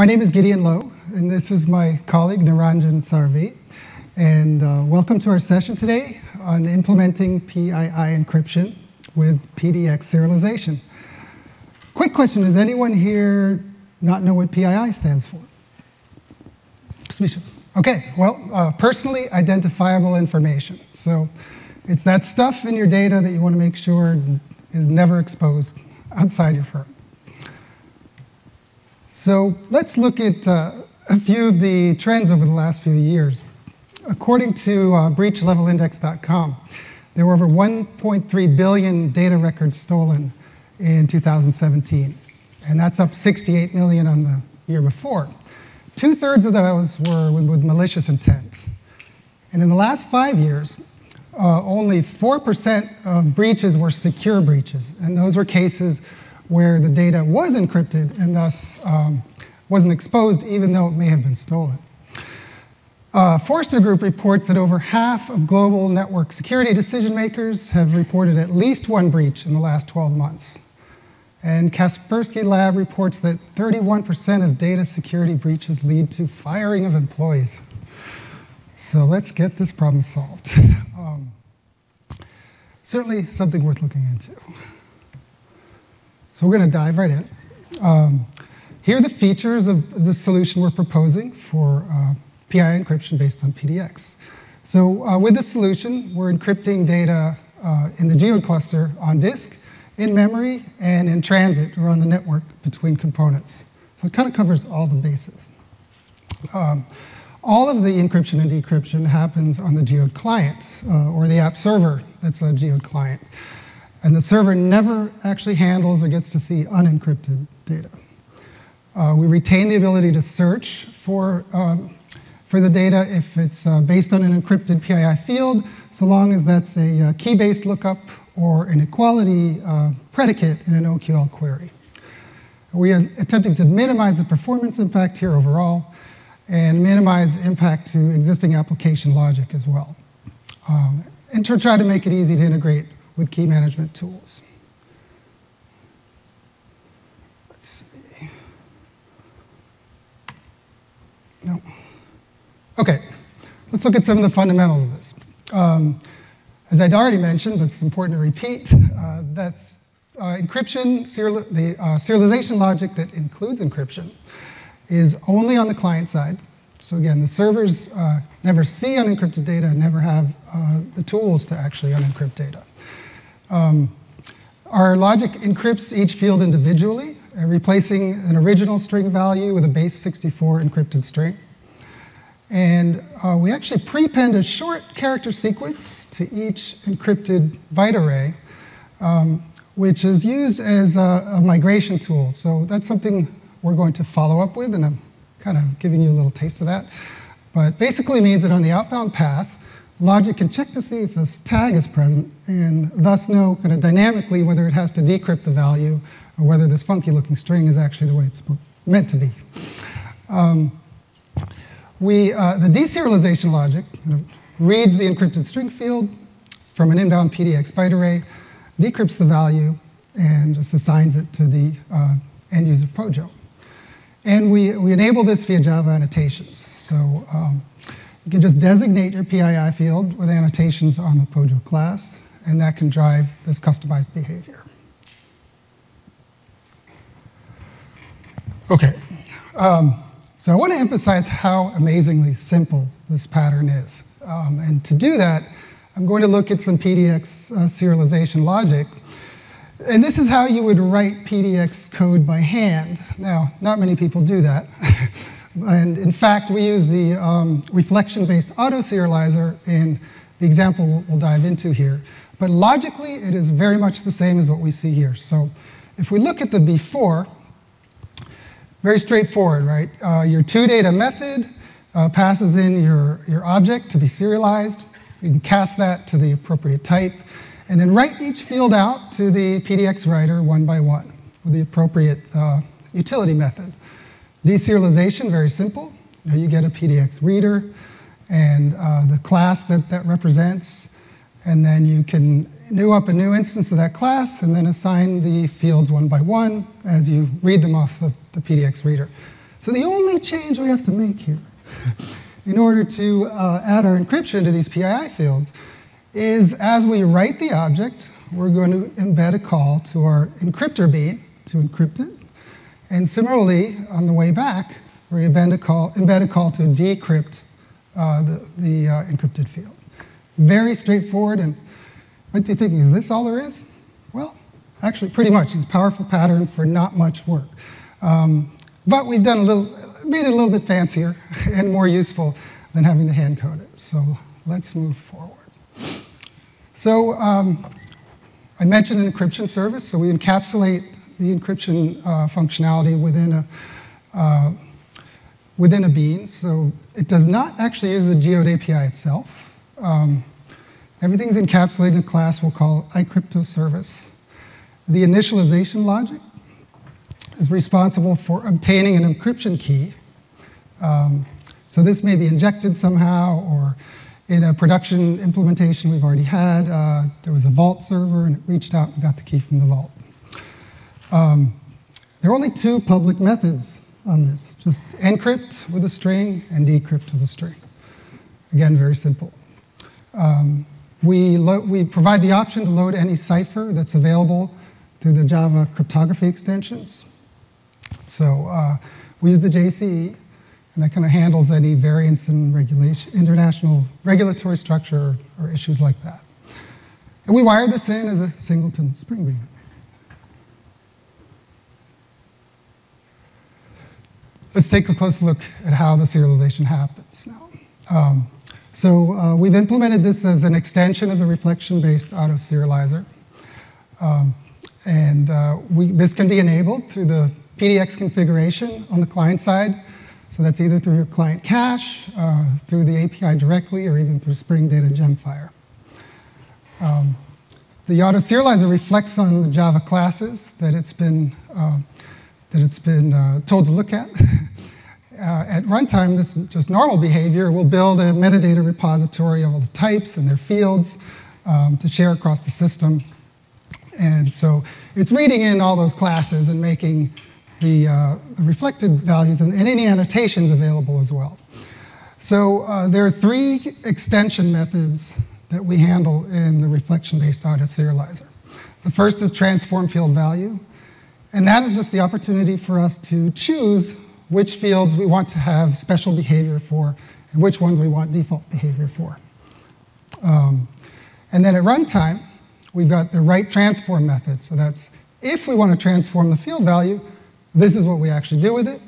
My name is Gideon Low, and this is my colleague Niranjan Sarvi. And uh, welcome to our session today on implementing PII encryption with PDX serialization. Quick question, does anyone here not know what PII stands for? Okay, well, uh, personally identifiable information. So it's that stuff in your data that you want to make sure is never exposed outside your firm. So let's look at uh, a few of the trends over the last few years. According to uh, breachlevelindex.com, there were over 1.3 billion data records stolen in 2017, and that's up 68 million on the year before. Two thirds of those were with, malicious intent. And in the last five years, uh, only 4% of breaches were secure breaches, and those were cases where the data was encrypted and thus um, wasn't exposed even though it may have been stolen. Uh, Forrester Group reports that over half of global network security decision makers have reported at least one breach in the last 12 months. And Kaspersky Lab reports that 31% of data security breaches lead to firing of employees. So let's get this problem solved. Um, certainly something worth looking into. So we're going to dive right in. Um, here are the features of the solution we're proposing for uh, PII encryption based on PDX. So uh, with this solution, we're encrypting data uh, in the geode cluster on disk, in memory, and in transit or on the network between components. So it kind of covers all the bases. Um, all of the encryption and decryption happens on the Geode client, uh, or the app server that's a Geode client. And the server never actually handles or gets to see unencrypted data. Uh, we retain the ability to search for, um, for the data if it's uh, based on an encrypted PII field, so long as that's a uh, key-based lookup or an equality uh, predicate in an OQL query. We are attempting to minimize the performance impact here overall, and minimize impact to existing application logic as well. Um, and to try to make it easy to integrate with key management tools. Let's see. No. Okay, let's look at some of the fundamentals of this. Um, as I'd already mentioned, but it's important to repeat, uh, that's uh, encryption, the uh, serialization logic that includes encryption is only on the client side. So again, the servers uh, never see unencrypted data, never have uh, the tools to actually unencrypt data. Um, our logic encrypts each field individually, uh, replacing an original string value with a base 64 encrypted string. And uh, we actually prepend a short character sequence to each encrypted byte array, um, which is used as a, a migration tool. So that's something we're going to follow up with, and I'm kind of giving you a little taste of that. But basically means that on the outbound path, logic can check to see if this tag is present and thus know kind of dynamically whether it has to decrypt the value or whether this funky looking string is actually the way it's meant to be. Um, we, uh, the deserialization logic reads the encrypted string field from an inbound PDX byte array, decrypts the value, and just assigns it to the uh, end user POJO. And we, we enable this via Java annotations. So um, you can just designate your PII field with annotations on the POJO class, and that can drive this customized behavior. Okay, um, so I want to emphasize how amazingly simple this pattern is. Um, and to do that, I'm going to look at some PDX uh, serialization logic and this is how you would write PDX code by hand. Now, not many people do that. and in fact, we use the um, reflection-based auto-serializer in the example we'll, dive into here. But logically, it is very much the same as what we see here. So if we look at the before, very straightforward, right? Uh, your toData method uh, passes in your, your object to be serialized. You can cast that to the appropriate type and then write each field out to the PDX writer one by one with the appropriate uh, utility method. Deserialization, very simple. You, know, you get a PDX reader and uh, the class that that represents, and then you can new up a new instance of that class and then assign the fields one by one as you read them off the, the PDX reader. So the only change we have to make here in order to uh, add our encryption to these PII fields is as we write the object, we're going to embed a call to our encryptor bean to encrypt it. And similarly, on the way back, we embed a call, embed a call to decrypt uh, the, the uh, encrypted field. Very straightforward, and might be thinking, is this all there is? Well, actually, pretty much. It's a powerful pattern for not much work. Um, but we've done a little, made it a little bit fancier and more useful than having to hand code it. So let's move forward. So um, I mentioned an encryption service, so we encapsulate the encryption uh, functionality within a, uh, within a bean. So it does not actually use the Geode API itself. Um, everything's encapsulated in a class we'll call iCrypto service. The initialization logic is responsible for obtaining an encryption key. Um, so this may be injected somehow or in a production implementation we've already had, uh, there was a vault server and it reached out and got the key from the vault. Um, there are only two public methods on this, just encrypt with a string and decrypt with a string. Again, very simple. Um, we, we provide the option to load any cipher that's available through the Java cryptography extensions. So uh, we use the JCE, and that kind of handles any variance in regulation, international regulatory structure or issues like that. And we wire this in as a singleton Spring Bean. Let's take a closer look at how the serialization happens now. Um, so uh, we've implemented this as an extension of the reflection-based auto-serializer. Um, and uh, we, this can be enabled through the PDX configuration on the client side. So that's either through your client cache, uh, through the API directly, or even through Spring Data GemFire. Um, the auto serializer reflects on the Java classes that it's been, uh, that it's been uh, told to look at. Uh, at runtime, this just normal behavior will build a metadata repository of all the types and their fields um, to share across the system. And so it's reading in all those classes and making the, uh, the reflected values and, and, any annotations available as well. So uh, there are three extension methods that we handle in the reflection-based auto serializer. The first is transform field value, and that is just the opportunity for us to choose which fields we want to have special behavior for and which ones we want default behavior for. Um, and then at runtime, we've got the write transform method. So that's if we want to transform the field value, this is what we actually do with it,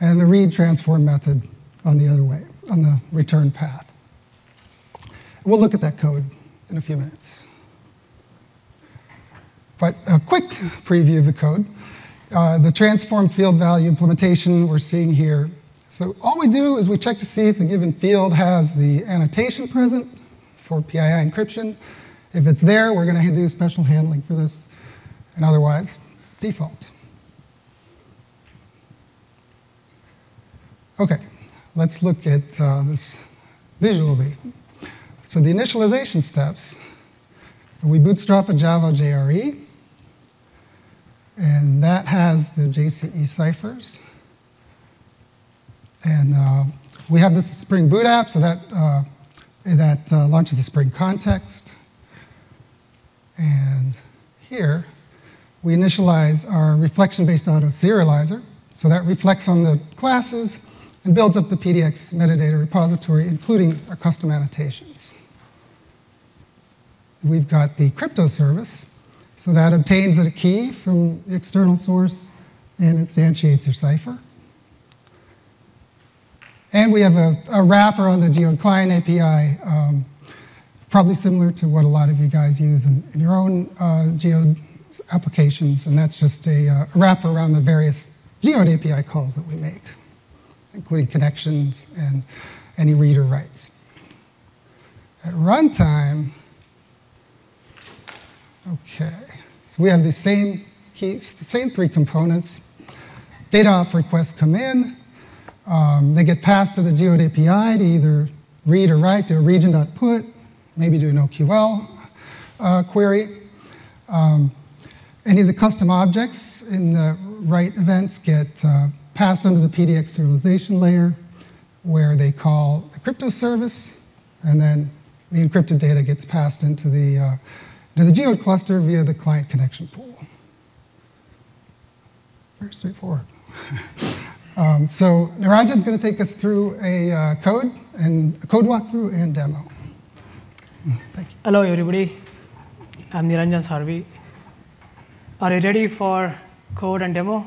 and the read transform method on the other way, on the return path. We'll look at that code in a few minutes. But a quick preview of the code. Uh, the transform field value implementation we're seeing here. So all we do is we check to see if a given field has the annotation present for PII encryption. If it's there, we're going to do special handling for this, and otherwise, default. Okay, let's look at uh, this visually. So the initialization steps, we bootstrap a Java JRE, and that has the JCE ciphers. And uh, we have this Spring Boot app, so that, uh, that uh, launches a Spring context. And here, we initialize our reflection-based auto serializer. So that reflects on the classes and builds up the PDX metadata repository, including our custom annotations. We've got the crypto service, so that obtains a key from the external source and instantiates your cipher. And we have a, a wrapper on the Geode client API, um, probably similar to what a lot of you guys use in, in your own uh, Geode applications, and that's just a, uh, wrapper around the various Geode API calls that we make including connections and any reader writes. At runtime, okay, so we have the same the same three components. Data op requests come in. Um, they get passed to the Geode API to either read or write to a region.put, maybe do an OQL uh, query. Um, any of the custom objects in the write events get uh, passed under the PDX serialization layer, where they call the crypto service, and then the encrypted data gets passed into the, uh, into the geode cluster via the client connection pool. Very straightforward. um, so is going to take us through a uh, code and a code walkthrough and demo. Thank you. Hello, everybody. I'm Niranjan Sarvi. Are you ready for code and demo?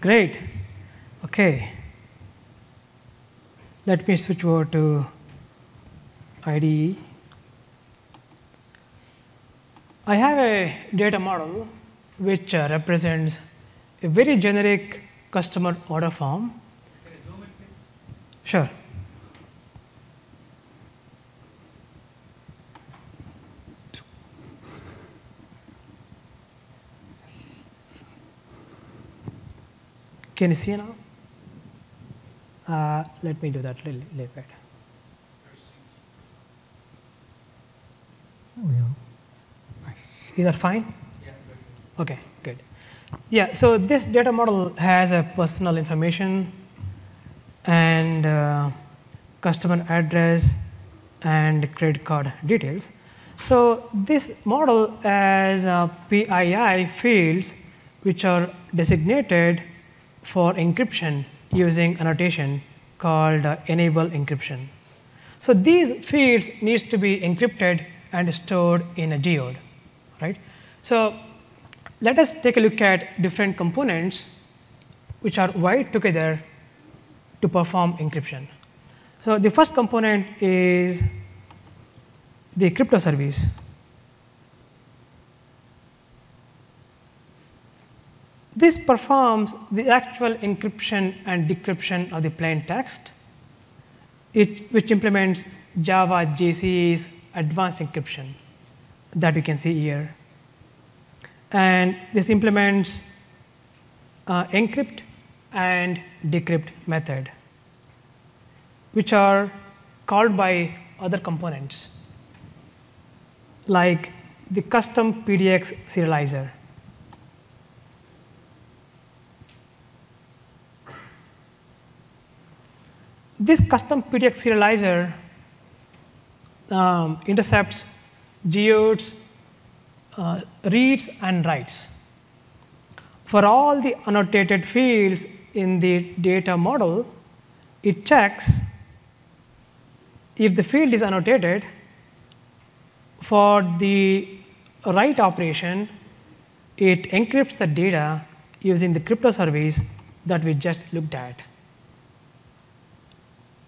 Great. Okay. Let me switch over to IDE. I have a data model which uh, represents a very generic customer order form. Sure. Can you see now? Uh, let me do that a little, bit. There we Is that fine? Yeah. Okay, good. Yeah, so this data model has a personal information and uh, customer address and credit card details. So this model has uh, PII fields which are designated for encryption using annotation called uh, enable encryption. So these fields needs to be encrypted and stored in a geode, right? So let us take a look at different components which are wired together to perform encryption. So the first component is the crypto service. This performs the actual encryption and decryption of the plain text, which implements Java JC's advanced encryption that you can see here. And this implements uh, encrypt and decrypt method, which are called by other components, like the custom PDX serializer. This custom PDX serializer um, intercepts geodes, uh, reads, and writes. For all the annotated fields in the data model, it checks if the field is annotated for the write operation, it encrypts the data using the crypto service that we just looked at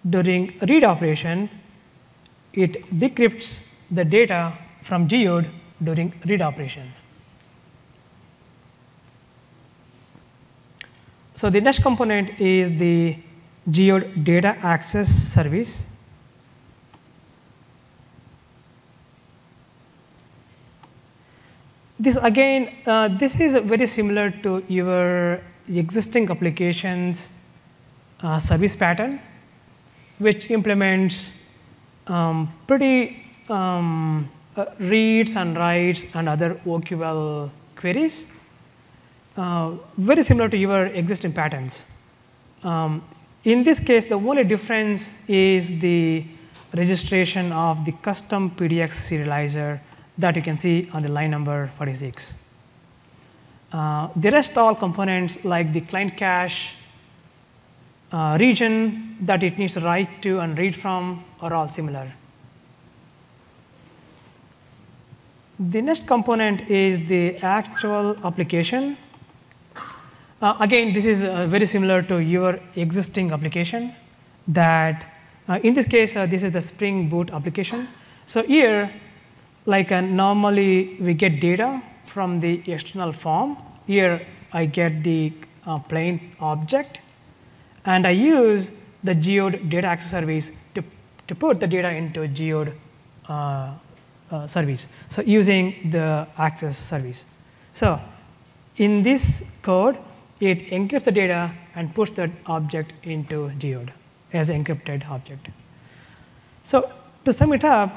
during read operation, it decrypts the data from geode during read operation. So the next component is the geode data access service. This again, uh, this is very similar to your existing applications uh, service pattern which implements um, pretty um, uh, reads and writes and other OQL queries, uh, very similar to your existing patterns. Um, in this case, the only difference is the registration of the custom PDX serializer that you can see on the line number 46. Uh, the rest all components like the client cache, uh, region that it needs to write to and read from are all similar. The next component is the actual application. Uh, again, this is uh, very similar to your existing application that uh, in this case, uh, this is the Spring Boot application. So here, like uh, normally we get data from the external form. Here I get the plain object and I use the geode data access service to, to put the data into geode uh, service. So using the access service. So in this code, it encrypts the data and puts that object into geode as an encrypted object. So to sum it up,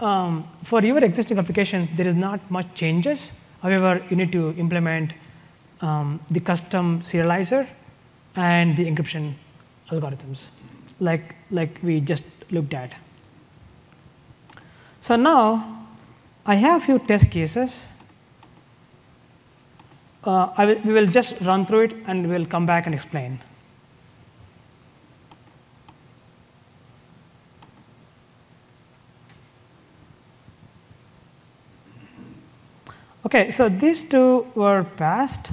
um, for your existing applications, there is not much changes. However, you need to implement um, the custom serializer and the encryption algorithms, like, like we just looked at. So now I have a few test cases. Uh, will, we will just run through it and we'll come back and explain. Okay, so these two were passed.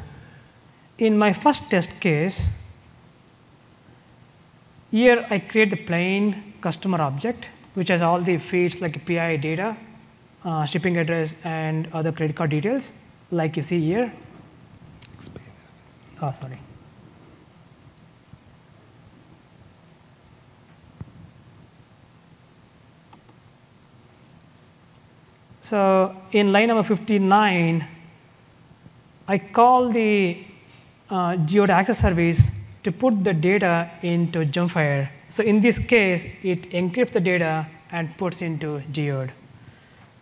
In my first test case, here I create the plain customer object, which has all the fields like PII data, uh, shipping address, and other credit card details, like you see here. Oh, sorry. So in line number 59, I call the uh, geode access service to put the data into GemFire. So in this case, it encrypts the data and puts into geode.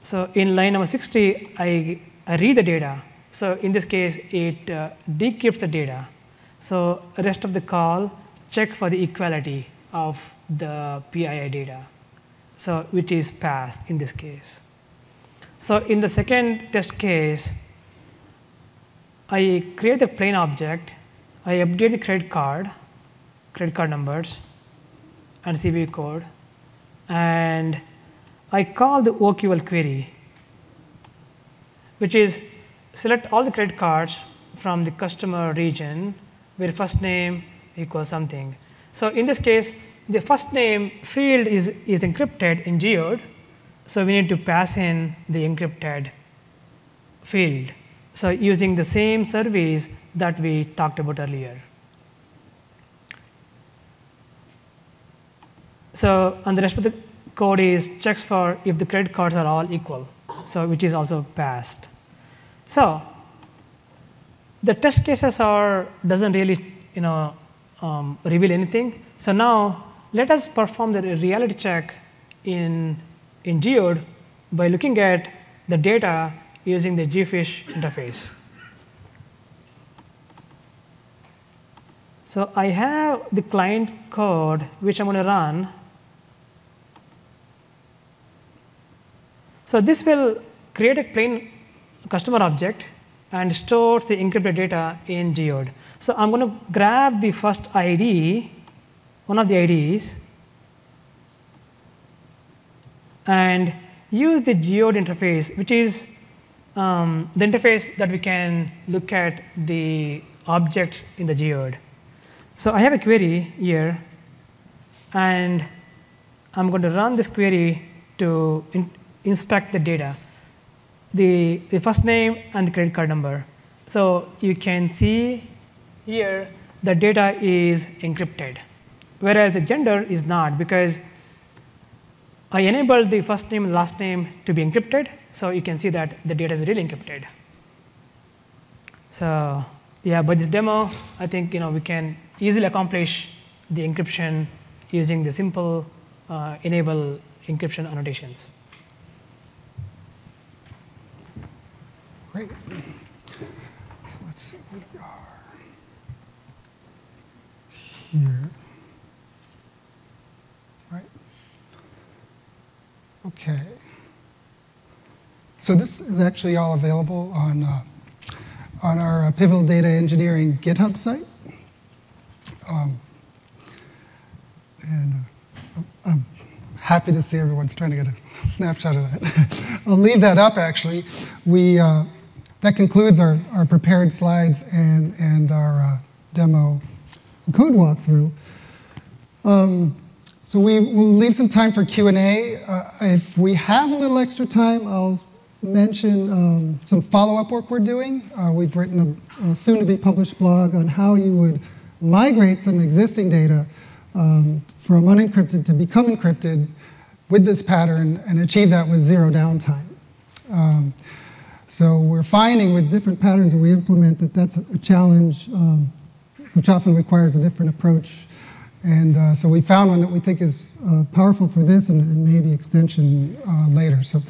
So in line number 60, I, I read the data. So in this case, it uh, decrypts the data. So rest of the call check for the equality of the PII data, so which is passed in this case. So in the second test case, I create the plain object, I update the credit card, credit card numbers, and CVV code, and I call the OQL query, which is select all the credit cards from the customer region where first name equals something. So in this case, the first name field is, is encrypted in Geode, so we need to pass in the encrypted field. So using the same service that we talked about earlier. So and the rest of the code is checks for if the credit cards are all equal, so which is also passed. So the test cases are doesn't really you know um, reveal anything. So now let us perform the reality check in in Geode by looking at the data using the gfsh interface. So I have the client code which I'm going to run. So this will create a plain customer object and stores the encrypted data in Geode. So I'm going to grab the first ID, one of the IDs, and use the geode interface, which is um, the interface that we can look at the objects in the geode. So I have a query here, and I'm going to run this query to inspect the data, the, the first name and the credit card number. So you can see here the data is encrypted, whereas the gender is not because I enabled the first name and last name to be encrypted, so you can see that the data is really encrypted. So yeah, by this demo, I think you know we can easily accomplish the encryption using the simple uh, enable encryption annotations. Great. So let's see we are. Here. Right? Okay. So this is actually all available on, uh, on our uh, Pivotal Data Engineering GitHub site. Um, and uh, I'm happy to see everyone's trying to get a snapshot of that. I'll leave that up, actually. We, uh, that concludes our, our prepared slides and, and our uh, demo code walkthrough. Um, so we will leave some time for Q&A. Uh, if we have a little extra time, I'll mention um, some follow-up work we're doing. Uh, we've written a, a soon-to-be published blog on how you would migrate some existing data um, from unencrypted to become encrypted with this pattern and achieve that with zero downtime. Um, so we're finding with different patterns that we implement that that's a challenge um, which often requires a different approach and uh, so we found one that we think is uh, powerful for this and, and maybe extension uh, later. So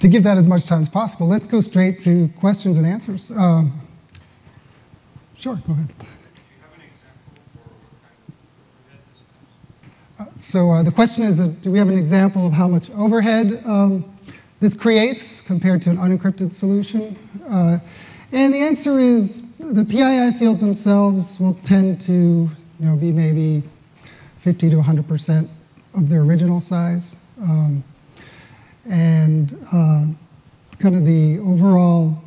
to give that as much time as possible, let's go straight to questions and answers. Um, Sure, go ahead. Uh, So uh, the question is, uh, do we have an example of how much overhead um, this creates compared to an unencrypted solution? Uh, and the answer is the PII fields themselves will tend to you know, be maybe 50 to 100% of their original size. Um, and uh, kind of the overall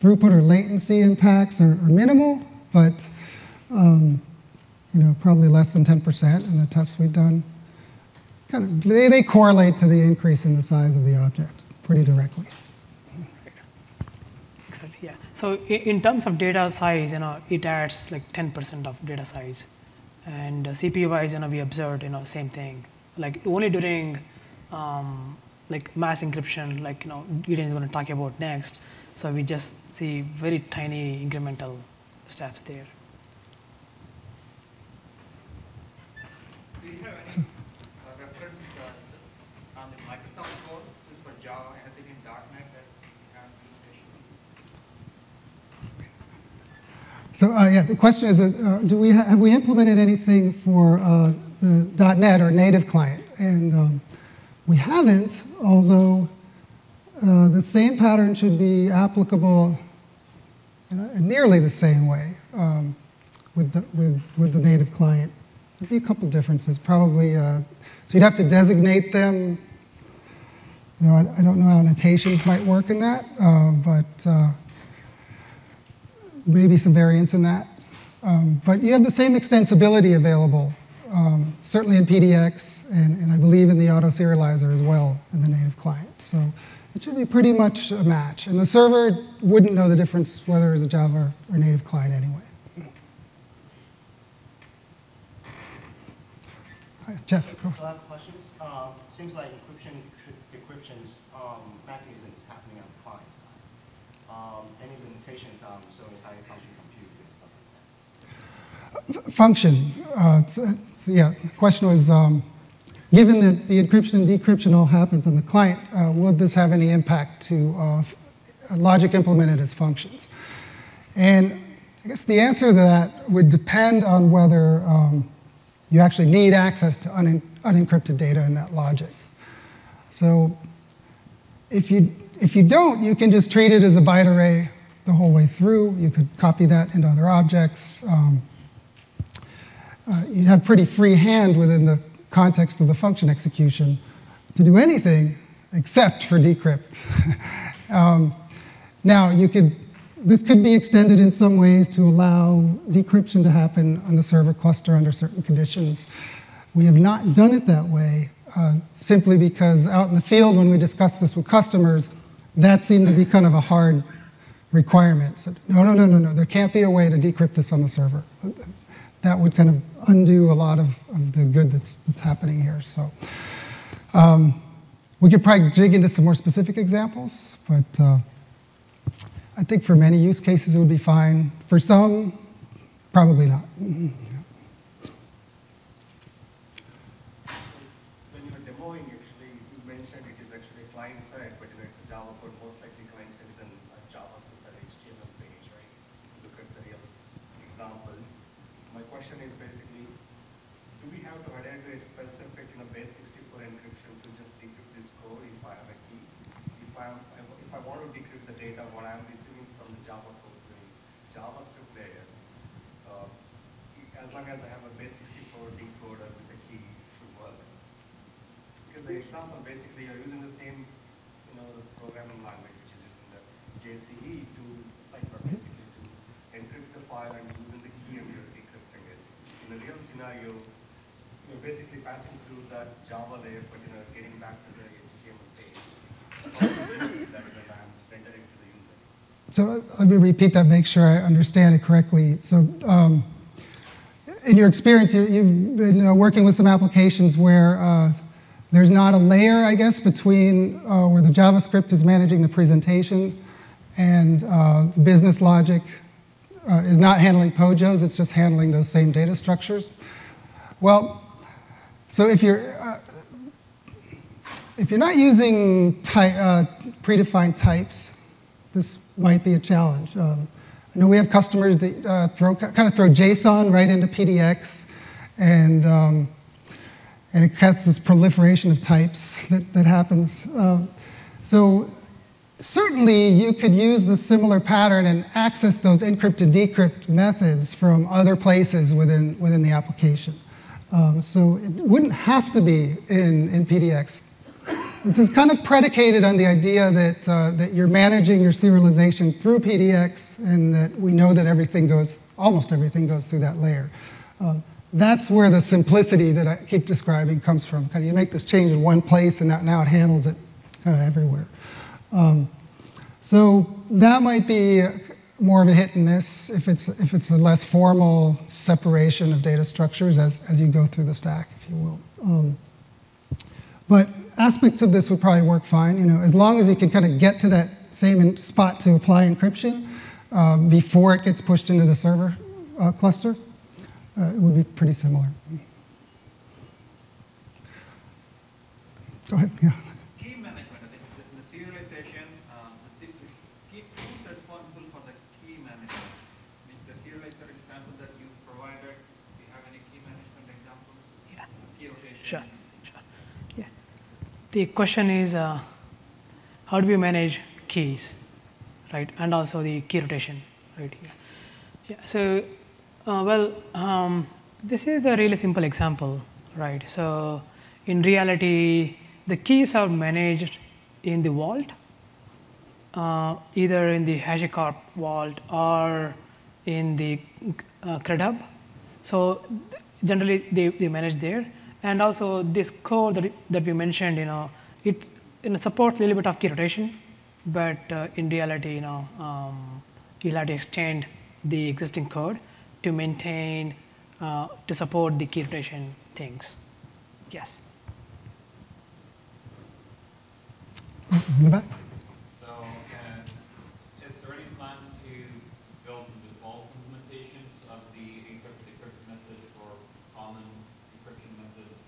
throughput or latency impacts are, are minimal, but um, you know, probably less than 10% in the tests we've done. Kind of, they, they correlate to the increase in the size of the object pretty directly. Exactly, yeah. So in terms of data size, you know, it adds like 10% of data size. And uh, CPU-wise, you know, we observed, you know, same thing. Like only during um, like mass encryption, like, you know, Gideon is going to talk about next. So we just see very tiny incremental steps there. Do you have any uh, reference uh, s- on the Microsoft code, this is for Java, anything in .NET that you have implementation? So uh, yeah, the question is, uh, do we ha- have we implemented anything for uh, the .NET or native client? And um, we haven't, although uh, the same pattern should be applicable in, nearly the same way um, with, the, with, with the native client. There'd be a couple differences, probably. Uh, so you'd have to designate them. You know, I, I don't know how annotations might work in that, uh, but. Uh, maybe some variance in that. Um, but you have the same extensibility available, um, certainly in PDX, and, and I believe in the auto serializer as well in the native client. So it should be pretty much a match. And the server wouldn't know the difference whether it's a Java or native client anyway. Hi, Jeff, go. Have questions. Um, Seems like encryption, decryption's um, mechanism is happening on the client side. Um, Any limitations on server-side function compute and stuff like that? function. Uh, so, so yeah, the question was, um, given that the encryption and decryption all happens on the client, uh, would this have any impact to uh, logic implemented as functions? And I guess the answer to that would depend on whether um, you actually need access to un- unencrypted data in that logic. So if you, if you don't, you can just treat it as a byte array the whole way through. You could copy that into other objects. Um, uh, you had pretty free hand within the context of the function execution to do anything except for decrypt. um, now, you could, this could be extended in some ways to allow decryption to happen on the server cluster under certain conditions. We have not done it that way uh, simply because out in the field, when we discussed this with customers, that seemed to be kind of a hard requirement. So, no, no, no, no, no, there can't be a way to decrypt this on the server. That would kind of undo a lot of, of the good that's, that's happening here. So um, we could probably dig into some more specific examples, but uh, I think for many use cases it would be fine. For some, probably not. When you were demoing, actually, you mentioned it is actually client side, but you know, it's a Java code, most likely client side is an a JavaScript or HTML page, right? Look at the real examples. My question is basically, do we have to adapt a specific, you know, base 64 encryption to just decrypt this code if I have a key? If I, if I want to decrypt the data, what I'm receiving from the Java code, the JavaScript layer, uh, as long as I have a base 64 decoder with a key, it should work. Because the example, basically, you're using the same, you know, programming language, which is using the JCE to cipher, basically, to encrypt the file and using the key and you're decrypting it. In a real scenario, you're basically passing through that Java layer, but you know, getting back to the HTML page. So let me repeat that, make sure I understand it correctly. So um, in your experience, you, you've been uh, working with some applications where uh, there's not a layer, I guess, between uh, where the JavaScript is managing the presentation and uh, business logic uh, is not handling POJOs, it's just handling those same data structures. Well, so if you're, uh, if you're not using ty- uh, predefined types, this might be a challenge. Um, I know we have customers that uh, throw kind of throw JSON right into PDX, and um, and it has this proliferation of types that, that happens. Um, so certainly you could use the similar pattern and access those encrypt and decrypt methods from other places within, within the application. Um, so it wouldn't have to be in, in PDX. This is kind of predicated on the idea that, uh, that you're managing your serialization through PDX and that we know that everything goes, almost everything goes through that layer. Um, that's where the simplicity that I keep describing comes from. Kind of you make this change in one place and now it handles it kind of everywhere. Um, so that might be more of a hit and miss if it's, if it's a less formal separation of data structures as, as you go through the stack, if you will. Um, but aspects of this would probably work fine, you know, as long as you can kind of get to that same spot to apply encryption um, before it gets pushed into the server uh, cluster, uh, it would be pretty similar. Go ahead, yeah. Key management, I think the, the serialization, um, the, key, who's responsible for the key management? The serializer example that you provided, do you have any key management examples? Yeah. Key rotation? Sure, sure. Yeah. The question is, uh, how do we manage keys, right? And also the key rotation, right here. Yeah, so, uh, well, um, this is a really simple example, right? So, in reality, the keys are managed in the vault, uh, either in the HashiCorp vault or in the uh, CredHub. So generally they, they manage there. And also this code that, that we mentioned, you know, it you know, supports a little bit of key rotation, but uh, in reality, you know, um, you'll have to extend the existing code to maintain, uh, to support the key rotation things. Yes. In the back. So, uh, is there any plans to build some default implementations of the encrypted decrypted methods or common encryption methods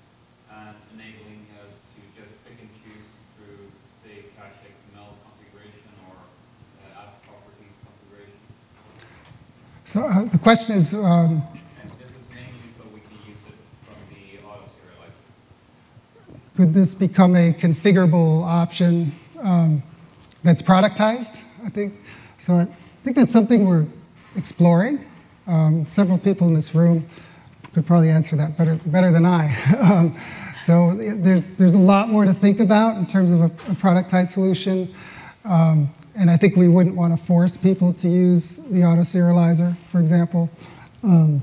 and enabling us to just pick and choose through, say, cache XML configuration or uh, app properties configuration? So uh, the question is, um, could this become a configurable option um, that's productized? I think so. I think that's something we're exploring. Um, several people in this room could probably answer that better better than I. um, so there's there's a lot more to think about in terms of a, a productized solution. And I think we wouldn't want to force people to use the auto serializer, for example. Um,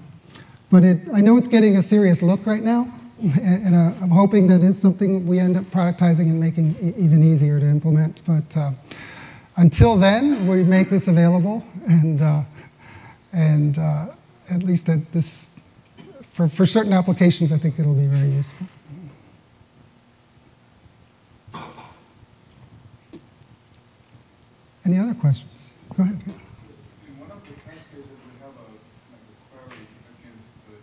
but it, I know it's getting a serious look right now, and, and uh, I'm hoping that is something we end up productizing and making e even easier to implement. But uh, until then, we make this available, and uh, and uh, at least that this for for certain applications, I think it'll be very useful. Any other questions? Go ahead. In one of the test cases, we have a, like a query against the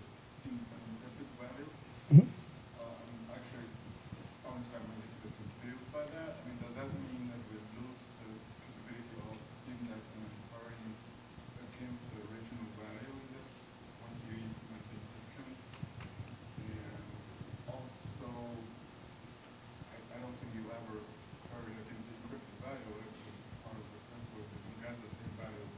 encrypted value. Mhm. Um, actually, honestly, I'm really a bit confused by that. I mean, does that mean that we lose the capability of indexing and querying against the original value in this once you implement the encryption? And also, I, I don't think you ever query against the encrypted value if it's part of the principle that you get the same value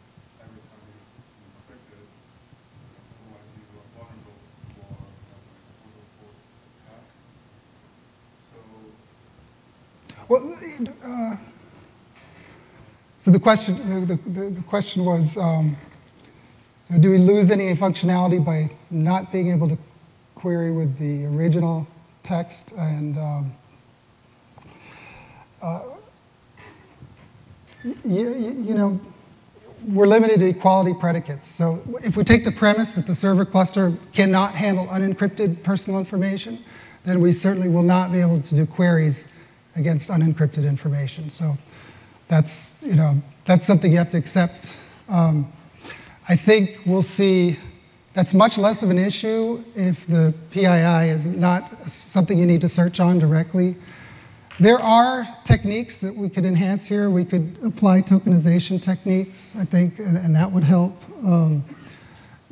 every time you encrypt it. Otherwise, you are vulnerable for uh, like total force attack. So, Well, uh, so the question, the, the, the question was, um, do we lose any functionality by not being able to query with the original text? And um, uh, you, you know, we're limited to equality predicates. So if we take the premise that the server cluster cannot handle unencrypted personal information, then we certainly will not be able to do queries against unencrypted information. So that's, you know, that's something you have to accept. Um, I think we'll see that's much less of an issue if the PII is not something you need to search on directly. There are techniques that we could enhance here. We could apply tokenization techniques, I think, and, that would help. Um,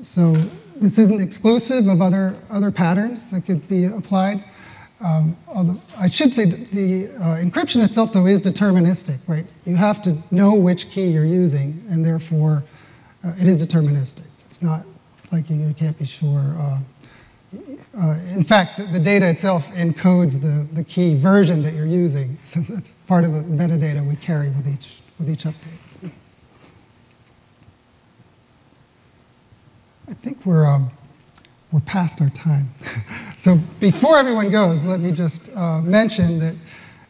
so this isn't exclusive of other, other patterns that could be applied. Um, although I should say that the uh, encryption itself, though, is deterministic, right? You have to know which key you're using, and therefore uh, it is deterministic. It's not like you, you can't be sure. Uh, uh, in fact, the, the, data itself encodes the, the key version that you're using. So that's part of the metadata we carry with each, with each update. I think we're, um, we're past our time. so before everyone goes, let me just uh, mention that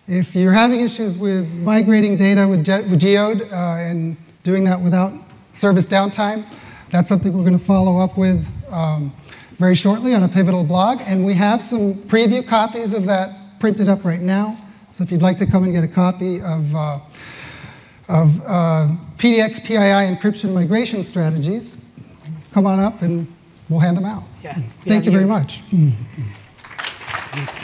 if you're having issues with migrating data with, Ge with Geode uh, and doing that without service downtime, that's something we're going to follow up with um, very shortly on a Pivotal blog. And we have some preview copies of that printed up right now. So if you'd like to come and get a copy of, uh, of uh, PDX PII encryption migration strategies, come on up and we'll hand them out. Yeah. Thank you Yeah, very mm. you- much.